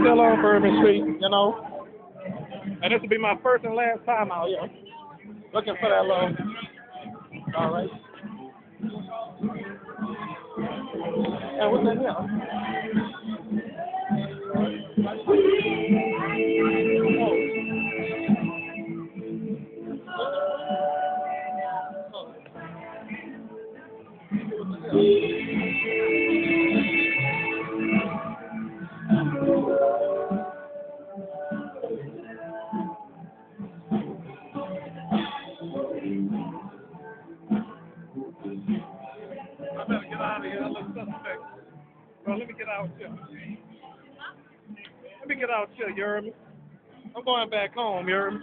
still on Bourbon Street, you know. And this will be my first and last time out here. Looking for that little. All right. And what's that here? Oh. I better get out of here. I look suspect. Let me get out here. Let me get out here, you? I'm going back home, me?